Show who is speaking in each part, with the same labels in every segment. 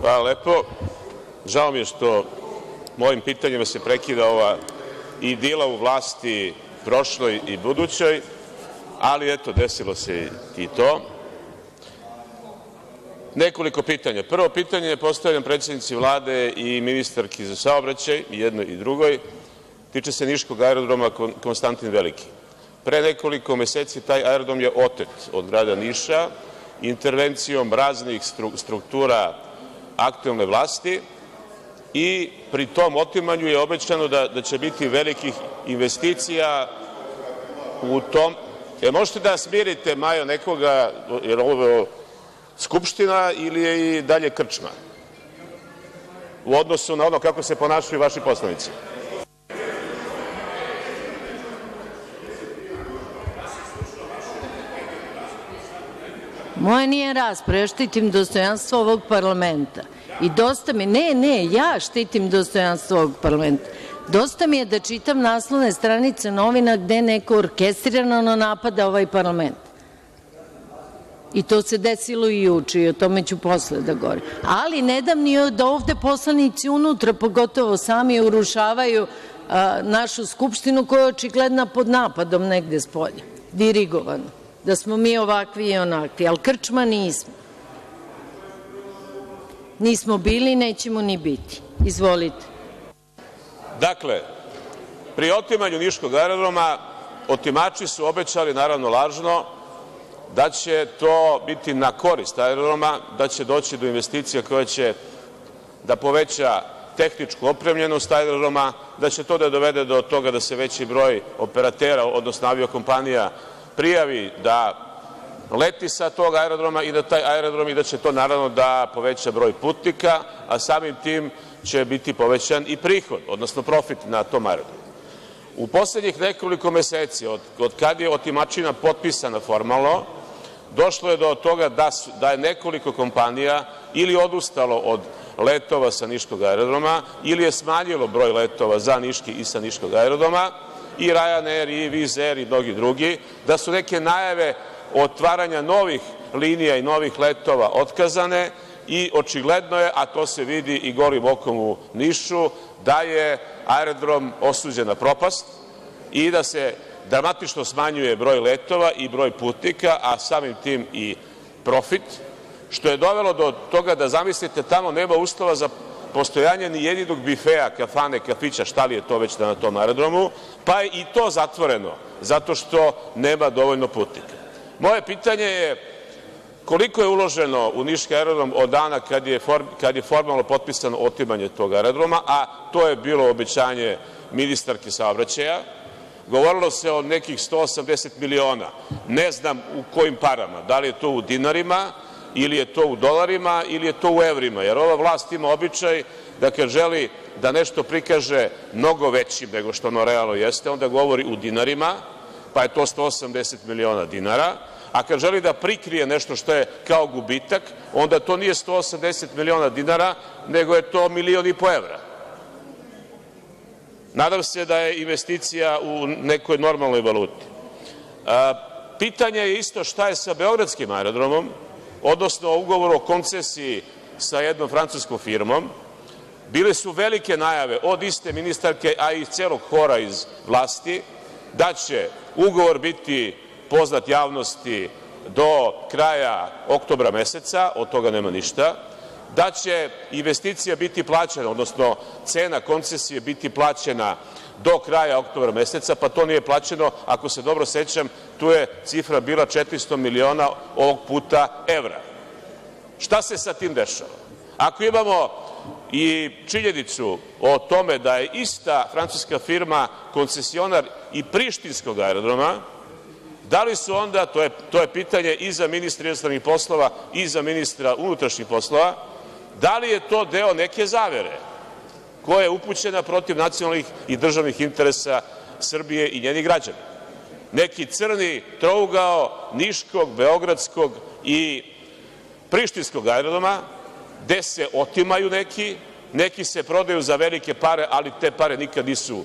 Speaker 1: Hvala lepo. Žao mi je što mojim pitanjima se prekida ova idila u vlasti prošloj i budućoj, ali eto, desilo se i to. Nekoliko pitanja. Prvo pitanje postavljam predsednici Vlade i ministarki za saobraćaj, jednoj i drugoj. Tiče se niškog aerodroma „Konstantin Veliki“. Pre nekoliko meseci taj aerodrom je otet od grada Niša intervencijom raznih struktura aktuelne vlasti i pri tom otimanju je obećano da će biti velikih investicija u tom. E, možete da smirite, Majo, nekoga, jer ovo Skupština ili je i dalje krčma u odnosu na ono kako se ponašaju vaši poslanici?
Speaker 2: Moja nije rasprava, ja štitim dostojanstvo ovog parlamenta i dosta mi ne, ne, ja štitim dostojanstvo ovog parlamenta. Dosta mi je da čitam naslovne stranice novina gde neko orkestrirano napada ovaj parlament. I to se desilo i juče i o tome ću posle da govorim. Ali ne dam ni da ovde poslanici unutra, pogotovo sami, urušavaju našu Skupštinu koja je očigledno pod napadom negde spolja, dirigovano, da smo mi ovakvi i onakvi, ali krčma nismo. Nismo bili nećemo ni biti. Izvolite.
Speaker 1: Dakle, pri otimanju niškog aerodroma otimači su obećali, naravno lažno, da će to biti na korist aerodroma, da će doći do investicija koja će da poveća tehničku opremljenost aerodroma, da će to da dovede do toga da se veći broj operatera, odnosno aviokompanija prijavi da leti sa tog aerodroma i da taj aerodrom i da će to naravno da poveća broj putnika, a samim tim će biti povećan i prihod, odnosno profit na tom aerodromu. U poslednjih nekoliko meseci, od kad je otimačina potpisana formalno, došlo je do toga da je nekoliko kompanija ili odustalo od letova sa niškog aerodroma ili je smanjilo broj letova za niški i sa niškog aerodroma, i Ryanair i Wizz Air i mnogi drugi, da su neke najave otvaranja novih linija i novih letova otkazane i očigledno je, a to se vidi i golim okom u Nišu, da je aerodrom osuđen na propast i da se dramatično smanjuje broj letova i broj putnika, a samim tim i profit, što je dovelo do toga da, zamislite, tamo nema uslova za postojanje ni jedinog bifea, kafane, kafića, šta li je to već na tom aerodromu, pa je i to zatvoreno zato što nema dovoljno putnika. Moje pitanje je koliko je uloženo u niški aerodrom od dana kad je formalno potpisano otimanje tog aerodroma, a to je bilo obećanje ministarke saobraćaja, govorilo se o nekih 180 miliona, ne znam u kojim parama, da li je to u dinarima ili je to u dolarima ili je to u evrima, jer ova vlast ima običaj da kad želi da nešto prikaže mnogo većim nego što ono realno jeste, onda govori u dinarima, pa je to 180 miliona dinara, a kad želi da prikrije nešto što je kao gubitak, onda to nije 180 miliona dinara, nego je to milion i po evra. Nadam se da je investicija u nekoj normalnoj valuti. Pitanje je isto šta je sa beogradskim aerodromom, odnosno ugovor o koncesiji sa jednom francuskom firmom. Bile su velike najave od iste ministarke, a i celog hora iz vlasti, da će ugovor biti poznat javnosti do kraja oktobra meseca, od toga nema ništa, da će investicija biti plaćena, odnosno cena koncesije biti plaćena do kraja oktobra meseca, pa to nije plaćeno, ako se dobro sećam, tu je cifra bila 400 miliona, ovog puta evra. Šta se sa tim dešava? Ako imamo i činjenicu o tome da je ista francuska firma koncesionar i prištinskog aerodroma, da li su onda, to je pitanje i za ministra inostranih poslova i za ministra unutrašnjih poslova, da li je to deo neke zavere koja je upućena protiv nacionalnih i državnih interesa Srbije i njenih građana? Neki crni trougao niškog, beogradskog i prištinskog aerodroma, gde se otimaju neki, neki se prodaju za velike pare, ali te pare nikad nisu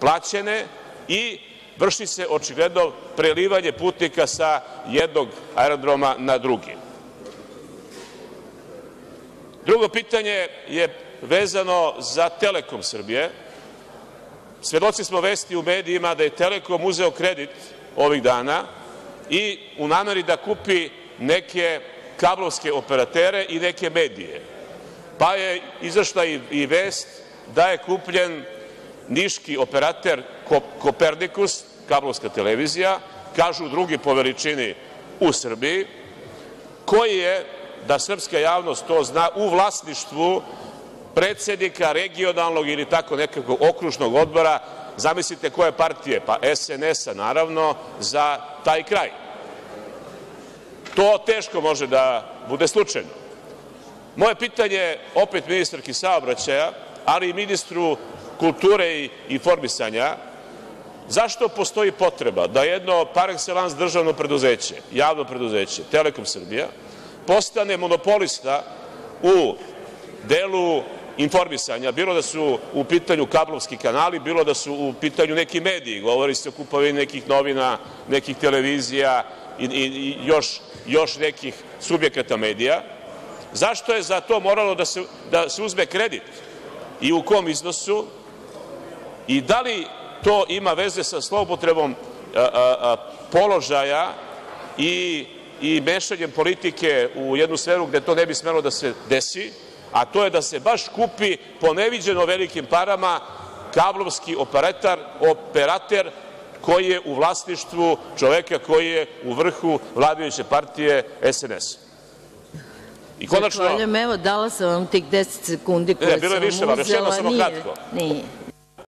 Speaker 1: plaćene i vrši se očigledno prelivanje putnika sa jednog aerodroma na drugi. Drugo pitanje je vezano za Telekom Srbije. Svedoci smo vesti u medijima da je Telekom uzeo kredit ovih dana i u nameri da kupi neke kablovske operatere i neke medije, pa je izašla i vest da je kupljen niški operater „Kopernikus“, kablovska televizija, kažu drugi po veličini u Srbiji, koji je, da srpska javnost to zna, u vlasništvu predsednika regionalnog ili tako nekakvog okružnog odbora, zamislite koje partije, pa SNS-a naravno, za taj kraj. To teško može da bude slučajno. Moje pitanje opet ministarki saobraćaja, ali i ministru kulture i informisanja, zašto postoji potreba da jedno par ekselans državno preduzeće, javno preduzeće, Telekom Srbija, postane monopolista u delu informisanja, bilo da su u pitanju kablovski kanali, bilo da su u pitanju neki mediji, govori se o kupovini nekih novina, nekih televizija i još nekih subjekata medija, zašto je za to moralo da se uzme kredit i u kom iznosu? I da li to ima veze sa zloupotrebom položaja i mešanjem politike u jednu sferu gde to ne bi smelo da se desi, a to je da se baš kupi po neviđeno velikim parama kablovski operater koji je u vlasništvu čoveka koji je u vrhu vladajuće partije SNS.
Speaker 2: Zahvaljujem. Evo, dala sam vam tih 10 sekundi koje sam vam uzela.
Speaker 1: Bilo je više, još jedno samo kratko.